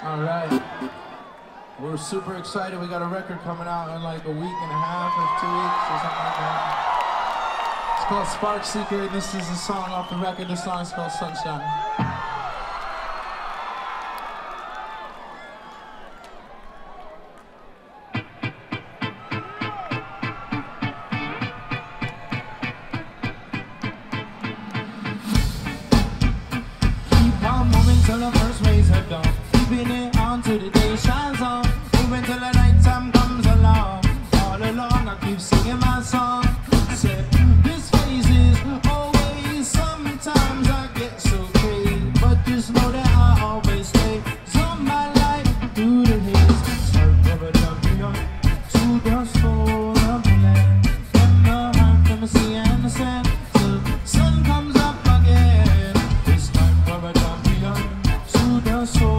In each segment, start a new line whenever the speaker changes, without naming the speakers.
All right. We're super excited. We got a record coming out in like a week and a half or two weeks or something like that. It's called Spark Seeker. This is a song off the record. This song is called Sunshine. Till the first rays are done. On till the day shines on. Moving till the night time comes along. All along I keep singing my song. Say, mm, this phase is always. Sometimes I get so crazy, but just know that I always stay. my life through the to the soul of the land. The heart, the sea and the sand. Till sun comes up again. It's time to the soul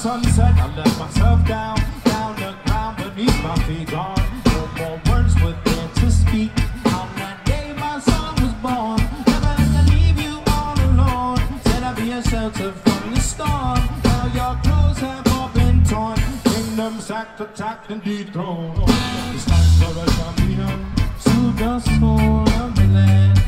sunset, I let myself down, down the ground beneath my feet. Gone, no more words within to speak. On that day my son was born, never to leave you all alone. Said I'd be a shelter from the storm. Now your clothes have all been torn, kingdom sacked, attacked, and dethroned. It's time for a champion to the soul of the land.